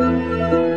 Música